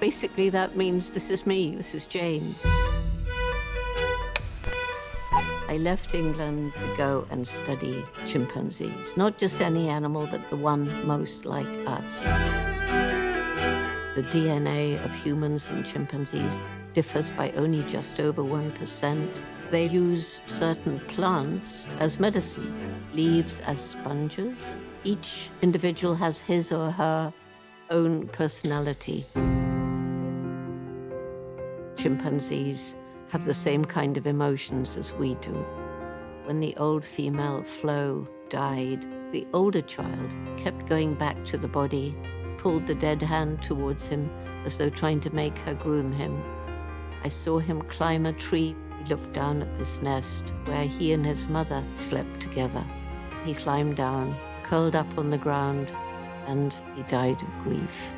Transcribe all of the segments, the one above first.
Basically, that means this is me, this is Jane. I left England to go and study chimpanzees. Not just any animal, but the one most like us. The DNA of humans and chimpanzees differs by only just over 1%. They use certain plants as medicine, leaves as sponges. Each individual has his or her own personality. Chimpanzees have the same kind of emotions as we do. When the old female Flo died, the older child kept going back to the body, pulled the dead hand towards him as though trying to make her groom him. I saw him climb a tree. Looked down at this nest where he and his mother slept together. He climbed down, curled up on the ground, and he died of grief.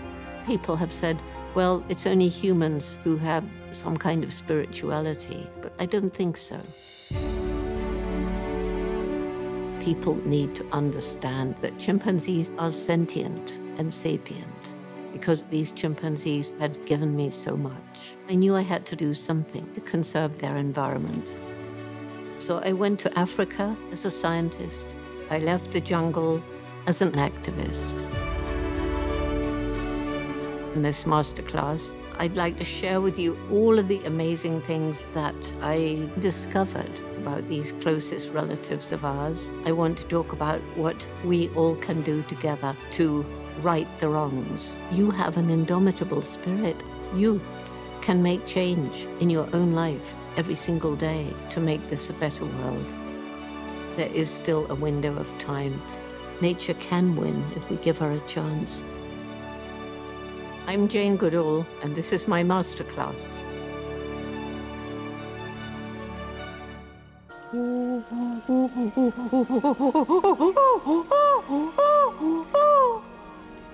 People have said, well, it's only humans who have some kind of spirituality, but I don't think so. People need to understand that chimpanzees are sentient and sapient because these chimpanzees had given me so much. I knew I had to do something to conserve their environment. So I went to Africa as a scientist. I left the jungle as an activist. In this masterclass, I'd like to share with you all of the amazing things that I discovered about these closest relatives of ours. I want to talk about what we all can do together to right the wrongs. You have an indomitable spirit. You can make change in your own life every single day to make this a better world. There is still a window of time. Nature can win if we give her a chance. I'm Jane Goodall, and this is my masterclass.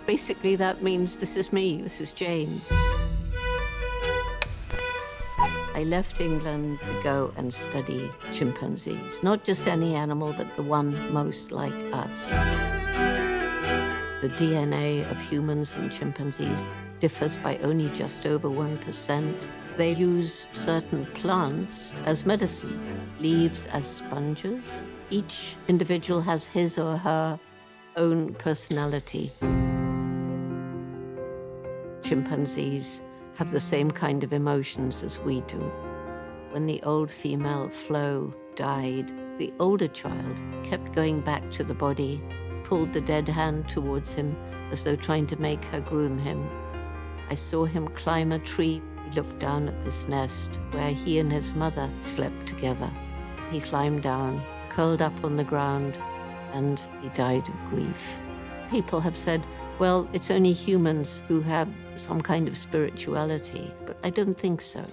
Basically, that means this is me, this is Jane. I left England to go and study chimpanzees. Not just any animal, but the one most like us. The DNA of humans and chimpanzees differs by only just over 1%. They use certain plants as medicine, leaves as sponges. Each individual has his or her own personality. Chimpanzees have the same kind of emotions as we do. When the old female Flo died, the older child kept going back to the body, pulled the dead hand towards him as though trying to make her groom him. I saw him climb a tree. He looked down at this nest where he and his mother slept together. He climbed down, curled up on the ground, and he died of grief. People have said, well, it's only humans who have some kind of spirituality, but I don't think so.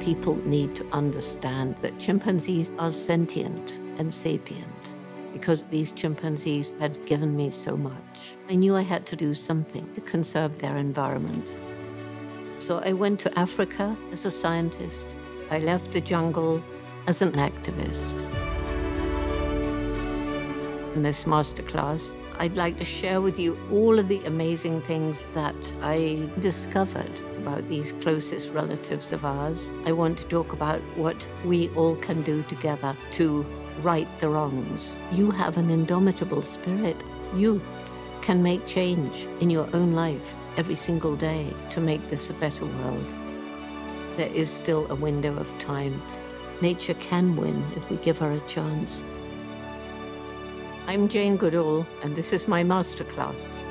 People need to understand that chimpanzees are sentient and sapient because these chimpanzees had given me so much. I knew I had to do something to conserve their environment. So I went to Africa as a scientist. I left the jungle as an activist. In this masterclass, I'd like to share with you all of the amazing things that I discovered about these closest relatives of ours. I want to talk about what we all can do together to right the wrongs. You have an indomitable spirit. You can make change in your own life every single day to make this a better world. There is still a window of time. Nature can win if we give her a chance. I'm Jane Goodall, and this is my masterclass.